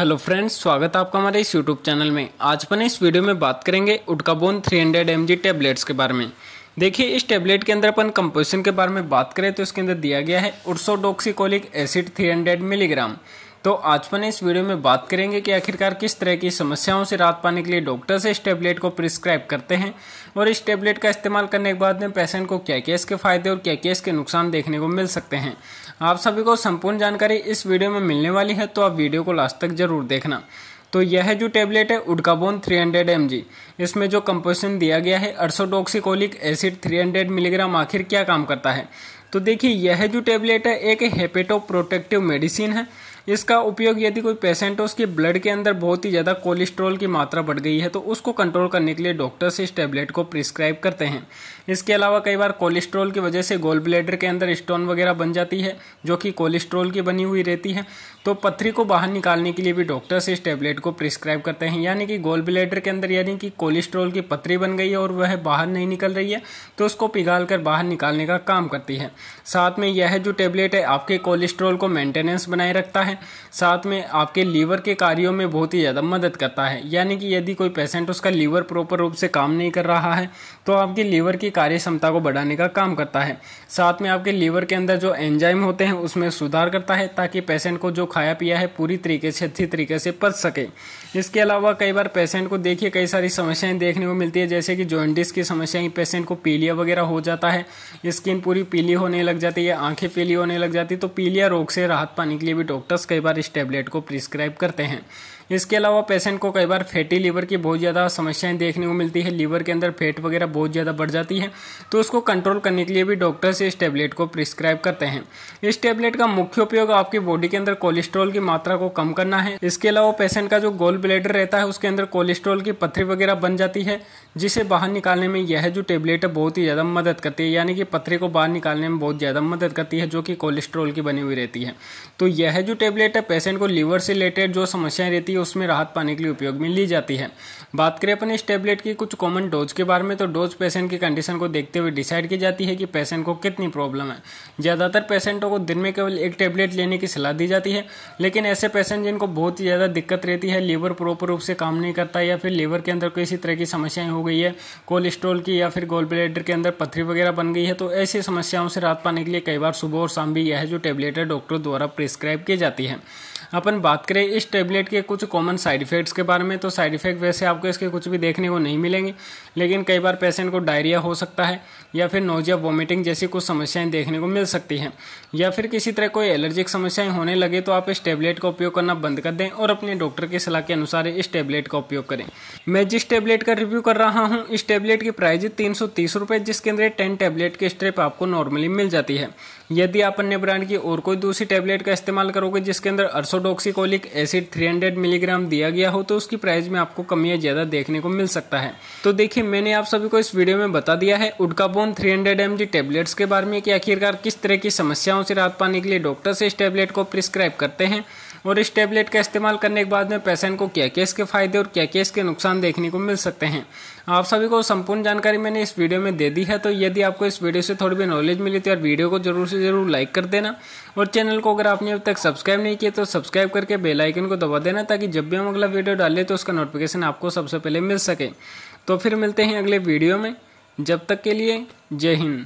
Hello friends, स्वागत है आपका हमारे इस यूट्यूब चैनल में। आज अपन इस वीडियो में बात करेंगे उटकाबोन 300 हंड्रेड एम टेबलेट्स के बारे में। देखिए, इस टेबलेट के अंदर अपन कंपोजिशन के बारे में बात करें तो इसके अंदर दिया गया है उर्सोडोक्सिकोलिक एसिड 300 मिलीग्राम। तो आज अपन इस वीडियो में बात करेंगे कि आखिरकार किस तरह की समस्याओं से राहत पाने के लिए डॉक्टर्स इस टेबलेट को प्रिस्क्राइब करते हैं और इस टेबलेट का इस्तेमाल करने के बाद में पेशेंट को क्या क्या इसके फ़ायदे और क्या क्या इसके नुकसान देखने को मिल सकते हैं। आप सभी को संपूर्ण जानकारी इस वीडियो में मिलने वाली है तो आप वीडियो को लास्ट तक ज़रूर देखना। तो यह जो टेबलेट है उडकाबोन 300 हंड्रेड इसमें जो कंपोजिशन दिया गया है अर्सोडोक्सिकोलिक एसिड 300 मिलीग्राम आखिर क्या काम करता है? तो देखिए, यह जो टेबलेट है, एक हेपेटो प्रोटेक्टिव मेडिसिन है। इसका उपयोग यदि कोई पेशेंट हो, उसके ब्लड के अंदर बहुत ही ज़्यादा कोलेस्ट्रॉल की मात्रा बढ़ गई है तो उसको कंट्रोल करने के लिए डॉक्टर्स इस टेबलेट को प्रिस्क्राइब करते हैं। इसके अलावा कई बार कोलेस्ट्रॉल की वजह से गोल ब्लेडर के अंदर स्टोन वगैरह बन जाती है, जो कि कोलेस्ट्रॉल की बनी हुई रहती है। तो पथरी को बाहर निकालने के लिए भी डॉक्टर्स इस टेबलेट को प्रिस्क्राइब करते हैं। यानी कि गोल ब्लेडर के अंदर यानी कि कोलेस्ट्रॉल की पथरी बन गई है और वह बाहर नहीं निकल रही है तो उसको पिघाल कर बाहर निकालने का काम करती है। साथ में यह जो टेबलेट है, आपके कोलेस्ट्रॉल को मेंटेनेंस बनाए रखता है। साथ में आपके लीवर के कार्यों में बहुत ही ज़्यादा मदद करता है। यानी कि यदि कोई पेशेंट उसका लीवर प्रॉपर रूप से काम नहीं कर रहा है तो आपकी लीवर की कार्य क्षमता को बढ़ाने का काम करता है। साथ में आपके लीवर के अंदर जो एंजाइम होते हैं, उसमें सुधार करता है, ताकि पेशेंट को जो खाया पिया है, पूरी तरीके से, अच्छी तरीके से पच सके। इसके अलावा कई बार पेशेंट को देखिए, कई सारी समस्याएँ देखने को मिलती है, जैसे कि जॉइंटिस की समस्याएँ पेशेंट को पीलिया वगैरह हो जाता है स्किन पूरी पीली होने लग जाती है आँखें पीली होने लग जाती है तो पीलिया रोग से राहत पाने के लिए भी डॉक्टर्स कई बार इस टेबलेट को प्रिस्क्राइब करते हैं। इसके अलावा पेशेंट को कई बार फैटी लीवर की बहुत ज़्यादा समस्याएँ देखने को मिलती है। लीवर के अंदर फैट वगैरह बहुत ज़्यादा बढ़ जाती है। तो उसको कंट्रोल करने के लिए भी डॉक्टर्स इस टेबलेट को प्रिस्क्राइब करते हैं। इस टेबलेट का मुख्य उपयोग आपकी बॉडी के अंदर कोलेस्ट्रॉल की मात्रा को कम करना है। इसके अलावा पेशेंट का जो गोल ब्लेडर रहता है, उसके अंदर कोलेस्ट्रॉल की पथरी वगैरह बन जाती है, जिसे बाहर निकालने में यह जो टेबलेट है, बहुत ही ज़्यादा मदद करती है। यानी कि पथरी को बाहर निकालने में बहुत ज़्यादा मदद करती है, जो कि कोलेस्ट्रॉल की बनी हुई रहती है। तो यह जो टेबलेट है पेशेंट को लीवर से रिलेटेड जो समस्याएँ रहती है उसमें राहत पाने के लिए उपयोग में ली जाती है। बात करें अपने इस टेबलेट की कुछ कॉमन डोज के बारे में तो डोज पेशेंट की कंडीशन को देखते हुए डिसाइड की जाती है कि पेशेंट को कितनी प्रॉब्लम है। ज़्यादातर पेशेंटों को दिन में केवल एक टेबलेट लेने की सलाह दी जाती है, लेकिन ऐसे पेशेंट जिनको बहुत ही ज़्यादा दिक्कत रहती है लीवर प्रॉपर रूप से काम नहीं करता या फिर लीवर के अंदर किसी तरह की समस्याएँ हो गई है कोलेस्ट्रोल की या फिर गोल ब्लेडर के अंदर पथरी वगैरह बन गई है तो ऐसी समस्याओं से राहत पाने के लिए कई बार सुबह और शाम भी यह जो टेबलेट है डॉक्टर द्वारा प्रिस्क्राइब की जाती है। अपन बात करें इस टेबलेट के कुछ कॉमन साइड इफेक्ट्स के बारे में तो साइड इफ़ेक्ट वैसे आपको इसके कुछ भी देखने को नहीं मिलेंगे, लेकिन कई बार पेशेंट को डायरिया हो सकता है, या फिर नोजिया वॉमिटिंग जैसी कुछ समस्याएँ देखने को मिल सकती हैं, या फिर किसी तरह कोई एलर्जिक समस्याएँ होने लगे तो आप इस टेबलेट का उपयोग करना बंद कर दें और अपने डॉक्टर की सलाह के अनुसार इस टेबलेट का उपयोग करें। मैं जिस टेबलेट का रिव्यू कर रहा हूँ, इस टेबलेट की प्राइस तीन सौ जिसके अंदर टेन टेबलेट की स्ट्रिप आपको नॉर्मली मिल जाती है। यदि आप अन्य ब्रांड की और कोई दूसरी टैबलेट का इस्तेमाल करोगे जिसके अंदर अर्सोडोक्सिकोलिक एसिड 300 मिलीग्राम दिया गया हो तो उसकी प्राइस में आपको कमी या ज़्यादा देखने को मिल सकता है। तो देखिए, मैंने आप सभी को इस वीडियो में बता दिया है, उडकाबोन थ्री हंड्रेड एम टेबलेट्स के बारे में कि आखिरकार किस तरह की समस्याओं से राहत पाने के लिए डॉक्टर से इस टैबलेट को प्रिस्क्राइब करते हैं। और इस टेबलेट का इस्तेमाल करने के बाद में पेशेंट को क्या क्या इसके फ़ायदे और क्या क्या इसके नुकसान देखने को मिल सकते हैं। आप सभी को संपूर्ण जानकारी मैंने इस वीडियो में दे दी है तो यदि आपको इस वीडियो से थोड़ी भी नॉलेज मिली तो यार वीडियो को ज़रूर से ज़रूर लाइक कर देना। और चैनल को अगर आपने अब तक सब्सक्राइब नहीं किया तो सब्सक्राइब करके बेल आइकन को दबा देना, ताकि जब भी हम अगला वीडियो डालें तो उसका नोटिफिकेशन आपको सबसे पहले मिल सके। तो फिर मिलते हैं अगले वीडियो में। जब तक के लिए जय हिंद।